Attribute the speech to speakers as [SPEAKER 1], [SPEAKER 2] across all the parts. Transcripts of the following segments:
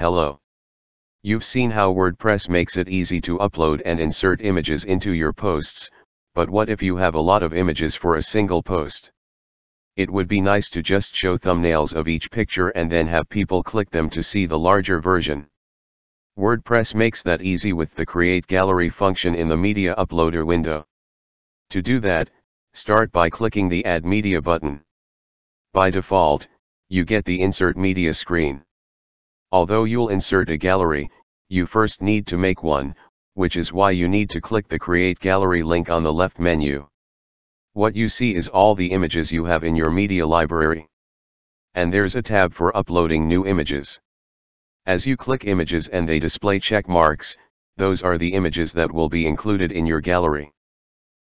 [SPEAKER 1] Hello. You've seen how WordPress makes it easy to upload and insert images into your posts, but what if you have a lot of images for a single post? It would be nice to just show thumbnails of each picture and then have people click them to see the larger version. WordPress makes that easy with the Create Gallery function in the Media Uploader window. To do that, start by clicking the Add Media button. By default, you get the Insert Media screen. Although you'll insert a gallery, you first need to make one, which is why you need to click the Create Gallery link on the left menu. What you see is all the images you have in your media library. And there's a tab for uploading new images. As you click images and they display check marks, those are the images that will be included in your gallery.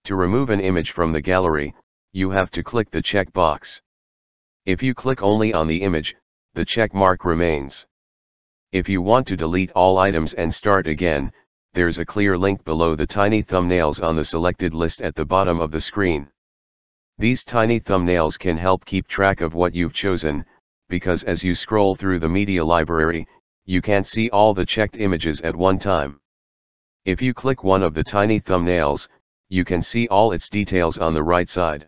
[SPEAKER 1] To remove an image from the gallery, you have to click the check box. If you click only on the image, the check mark remains. If you want to delete all items and start again, there's a clear link below the tiny thumbnails on the selected list at the bottom of the screen. These tiny thumbnails can help keep track of what you've chosen, because as you scroll through the media library, you can't see all the checked images at one time. If you click one of the tiny thumbnails, you can see all its details on the right side.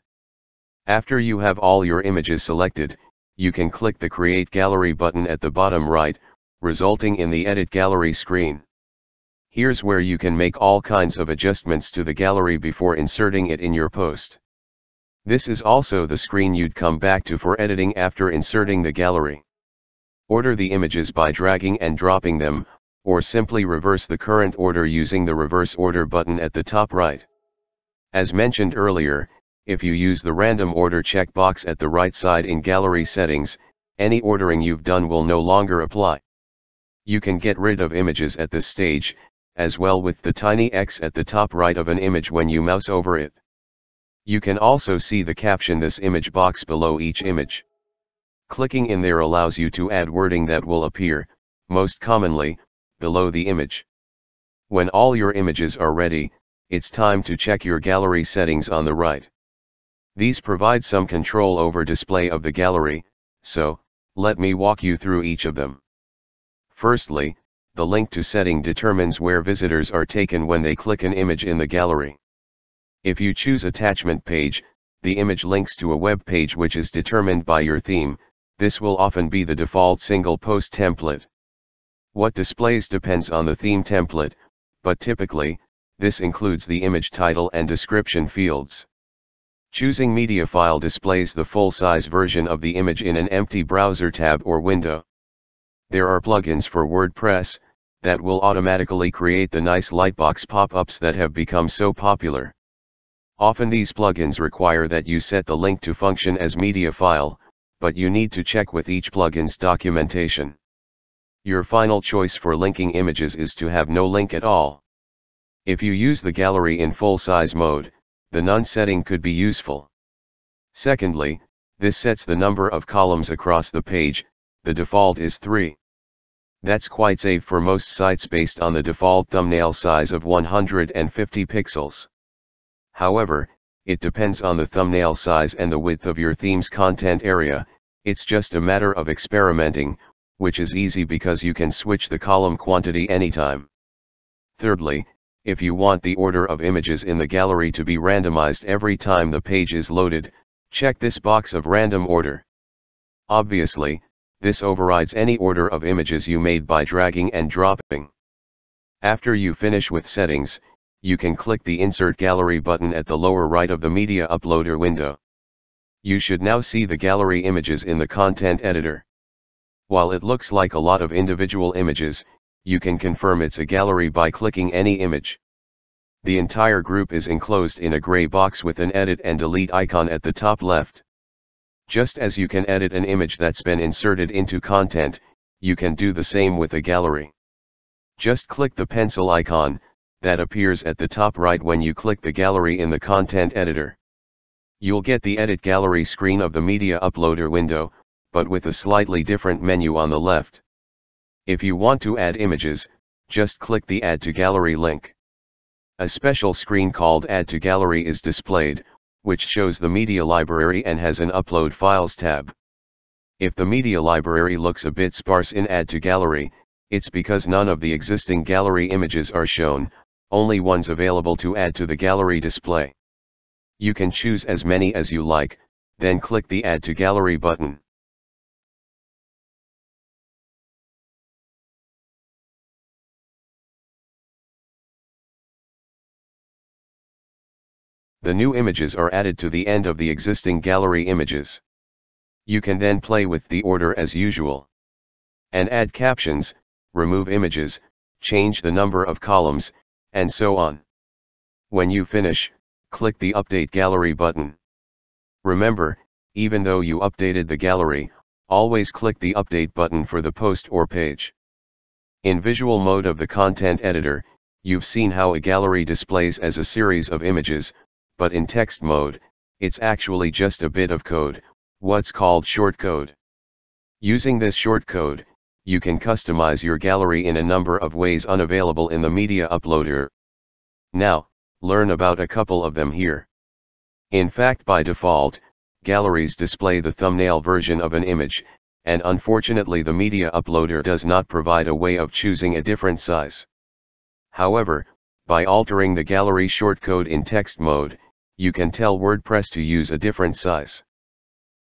[SPEAKER 1] After you have all your images selected, you can click the Create Gallery button at the bottom right, resulting in the Edit Gallery screen. Here's where you can make all kinds of adjustments to the gallery before inserting it in your post. This is also the screen you'd come back to for editing after inserting the gallery. Order the images by dragging and dropping them, or simply reverse the current order using the reverse order button at the top right. As mentioned earlier, if you use the random order checkbox at the right side in gallery settings, any ordering you've done will no longer apply. You can get rid of images at this stage, as well with the tiny X at the top right of an image when you mouse over it. You can also see the caption this image box below each image. Clicking in there allows you to add wording that will appear, most commonly, below the image. When all your images are ready, it's time to check your gallery settings on the right. These provide some control over display of the gallery, so, let me walk you through each of them. Firstly, the link to setting determines where visitors are taken when they click an image in the gallery. If you choose attachment page, the image links to a web page which is determined by your theme, this will often be the default single post template. What displays depends on the theme template, but typically, this includes the image title and description fields. Choosing media file displays the full-size version of the image in an empty browser tab or window. There are plugins for WordPress, that will automatically create the nice lightbox pop-ups that have become so popular. Often these plugins require that you set the link to function as media file, but you need to check with each plugin's documentation. Your final choice for linking images is to have no link at all. If you use the gallery in full-size mode, the none setting could be useful. Secondly, this sets the number of columns across the page, the default is 3. That's quite safe for most sites based on the default thumbnail size of 150 pixels. However, it depends on the thumbnail size and the width of your theme's content area, it's just a matter of experimenting, which is easy because you can switch the column quantity anytime. Thirdly, if you want the order of images in the gallery to be randomized every time the page is loaded, check this box of random order. Obviously, this overrides any order of images you made by dragging and dropping. After you finish with settings, you can click the Insert Gallery button at the lower right of the Media Uploader window. You should now see the gallery images in the content editor. While it looks like a lot of individual images, you can confirm it's a gallery by clicking any image. The entire group is enclosed in a gray box with an edit and delete icon at the top left. Just as you can edit an image that's been inserted into content, you can do the same with a gallery. Just click the pencil icon, that appears at the top right when you click the gallery in the content editor. You'll get the edit gallery screen of the media uploader window, but with a slightly different menu on the left. If you want to add images, just click the add to gallery link. A special screen called add to gallery is displayed, which shows the media library and has an upload files tab. If the media library looks a bit sparse in add to gallery, It's because none of the existing gallery images are shown, only ones available to add to the gallery display. You can choose as many as you like, then click the Add to Gallery button. The new images are added to the end of the existing gallery images. You can then play with the order as usual. And add captions, remove images, change the number of columns, and so on. When you finish, click the Update Gallery button. Remember, even though you updated the gallery, always click the Update button for the post or page. In visual mode of the content editor, you've seen how a gallery displays as a series of images, but in text mode, it's actually just a bit of code, what's called shortcode. Using this shortcode, you can customize your gallery in a number of ways unavailable in the media uploader. Now, learn about a couple of them here. In fact by default, galleries display the thumbnail version of an image, and unfortunately the media uploader does not provide a way of choosing a different size. However, by altering the gallery shortcode in text mode, you can tell WordPress to use a different size.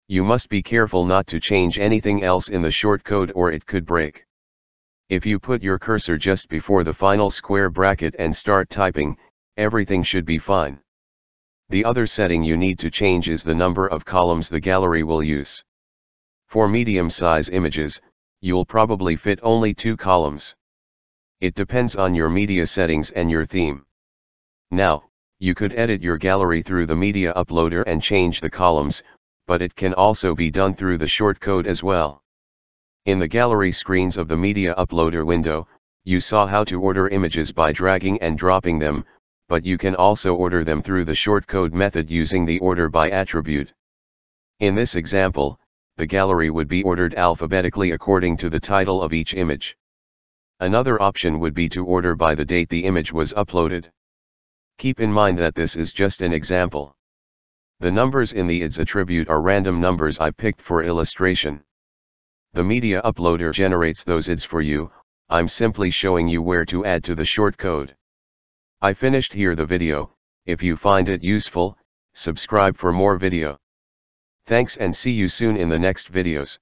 [SPEAKER 1] You must be careful not to change anything else in the shortcode or it could break. If you put your cursor just before the final square bracket and start typing, everything should be fine. The other setting you need to change is the number of columns the gallery will use. For medium size images, you'll probably fit only two columns. It depends on your media settings and your theme. Now, you could edit your gallery through the media uploader and change the columns, but it can also be done through the shortcode as well. In the gallery screens of the media uploader window, you saw how to order images by dragging and dropping them, but you can also order them through the shortcode method using the order by attribute. In this example, the gallery would be ordered alphabetically according to the title of each image. Another option would be to order by the date the image was uploaded. Keep in mind that this is just an example. The numbers in the IDS attribute are random numbers I picked for illustration. The media uploader generates those IDs for you, I'm simply showing you where to add to the shortcode. I finished here the video, if you find it useful, subscribe for more video. Thanks and see you soon in the next videos.